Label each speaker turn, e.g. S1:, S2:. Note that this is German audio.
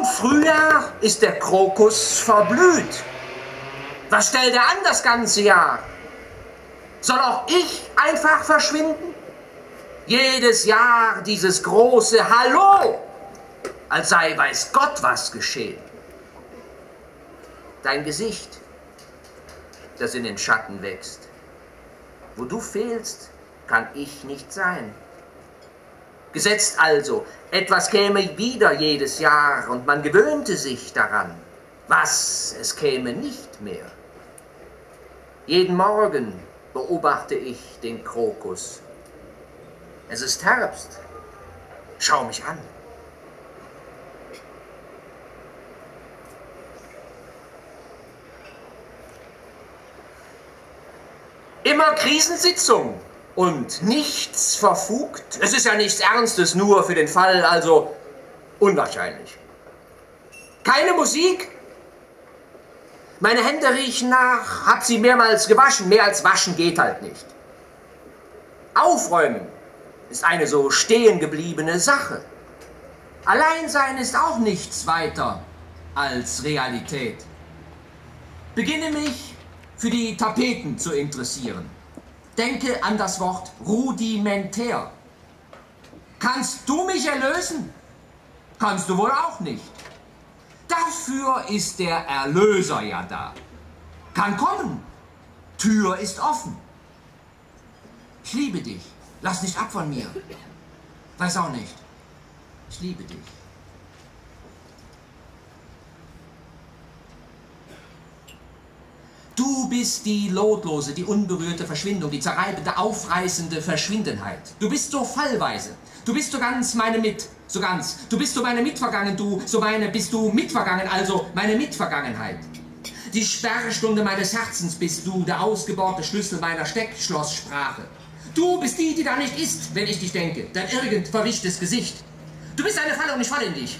S1: Schon Frühjahr ist der Krokus verblüht. Was stellt er an das ganze Jahr? Soll auch ich einfach verschwinden? Jedes Jahr dieses große Hallo, als sei weiß Gott was geschehen. Dein Gesicht, das in den Schatten wächst. Wo du fehlst, kann ich nicht sein. Gesetzt also, etwas käme wieder jedes Jahr und man gewöhnte sich daran. Was, es käme nicht mehr. Jeden Morgen beobachte ich den Krokus. Es ist Herbst. Schau mich an. Immer Krisensitzung und nichts verfugt. Es ist ja nichts Ernstes, nur für den Fall, also unwahrscheinlich. Keine Musik? Meine Hände riechen nach, hab sie mehrmals gewaschen, mehr als waschen geht halt nicht. Aufräumen ist eine so stehen gebliebene Sache. Alleinsein ist auch nichts weiter als Realität. Beginne mich für die Tapeten zu interessieren. Denke an das Wort rudimentär. Kannst du mich erlösen? Kannst du wohl auch nicht. Dafür ist der Erlöser ja da. Kann kommen. Tür ist offen. Ich liebe dich. Lass nicht ab von mir. Weiß auch nicht. Ich liebe dich. Du bist die lotlose, die unberührte Verschwindung, die zerreibende, aufreißende Verschwindenheit. Du bist so fallweise. Du bist so ganz meine Mit, so ganz. Du bist so meine Mitvergangen, du, so meine bist du mitvergangen, also meine Mitvergangenheit. Die Sperrstunde meines Herzens bist du, der ausgebohrte Schlüssel meiner Steckschlosssprache. Du bist die, die da nicht ist, wenn ich dich denke, dein irgend verwischtes Gesicht. Du bist eine Falle und ich falle in dich.